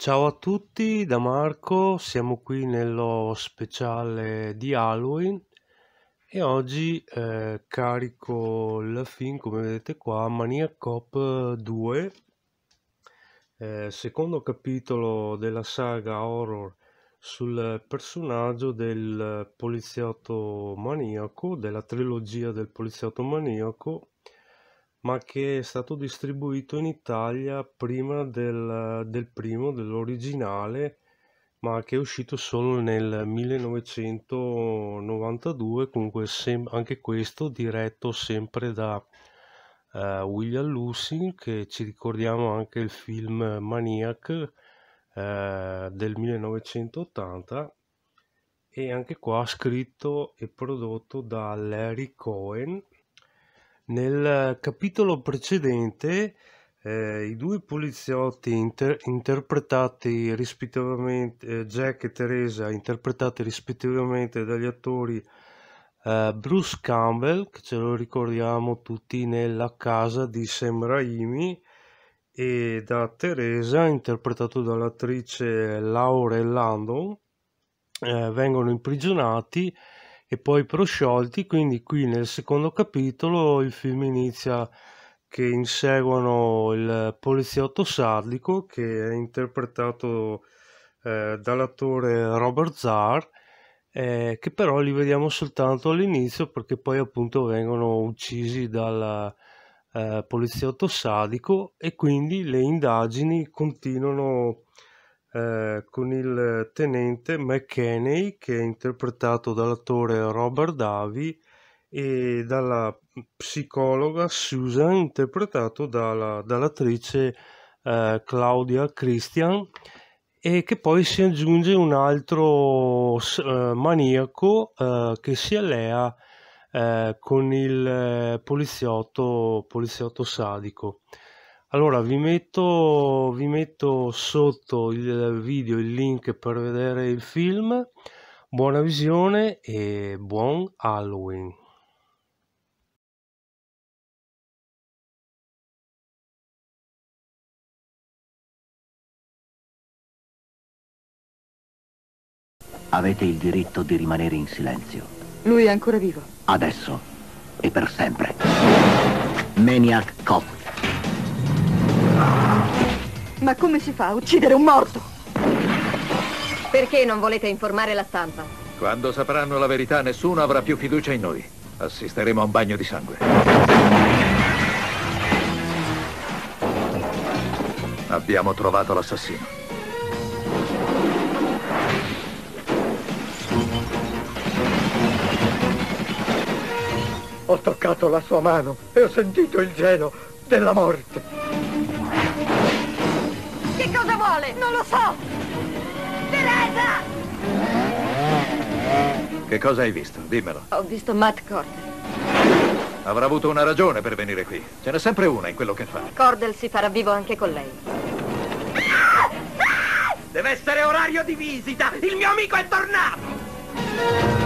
Ciao a tutti da Marco, siamo qui nello speciale di Halloween e oggi eh, carico il film come vedete qua Maniac Cop 2 eh, secondo capitolo della saga horror sul personaggio del poliziotto maniaco della trilogia del poliziotto maniaco ma che è stato distribuito in Italia prima del, del primo, dell'originale, ma che è uscito solo nel 1992, comunque sem- anche questo diretto sempre da uh, William Lucy, che ci ricordiamo anche il film Maniac uh, del 1980 e anche qua scritto e prodotto da Larry Cohen nel capitolo precedente eh, i due poliziotti inter- interpretati rispettivamente, eh, Jack e Teresa, interpretati rispettivamente dagli attori eh, Bruce Campbell, che ce lo ricordiamo tutti nella casa di Sam Raimi, e da Teresa, interpretato dall'attrice Laurel Landon, eh, vengono imprigionati e poi prosciolti, quindi qui nel secondo capitolo il film inizia che inseguono il poliziotto sadico che è interpretato eh, dall'attore Robert Zarr eh, che però li vediamo soltanto all'inizio perché poi appunto vengono uccisi dal eh, poliziotto sadico e quindi le indagini continuano eh, con il tenente McKenney che è interpretato dall'attore Robert Davi e dalla psicologa Susan interpretato dalla, dall'attrice eh, Claudia Christian e che poi si aggiunge un altro eh, maniaco eh, che si allea eh, con il poliziotto, poliziotto sadico. Allora vi metto, vi metto sotto il video il link per vedere il film. Buona visione e buon Halloween. Avete il diritto di rimanere in silenzio. Lui è ancora vivo. Adesso e per sempre. Maniac Cop. Ma come si fa a uccidere un morto? Perché non volete informare la stampa? Quando sapranno la verità nessuno avrà più fiducia in noi. Assisteremo a un bagno di sangue. Abbiamo trovato l'assassino. Ho toccato la sua mano e ho sentito il gelo della morte. Che cosa vuole? Non lo so! Teresa! Che cosa hai visto? Dimmelo. Ho visto Matt Cordell. Avrà avuto una ragione per venire qui. Ce n'è sempre una in quello che fa. Cordell si farà vivo anche con lei. Deve essere orario di visita! Il mio amico è tornato!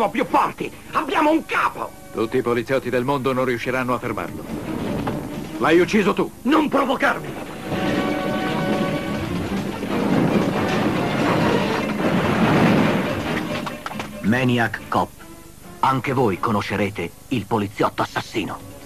Siamo più forti! Abbiamo un capo! Tutti i poliziotti del mondo non riusciranno a fermarlo. L'hai ucciso tu. Non provocarmi! Maniac Cop. Anche voi conoscerete il poliziotto assassino.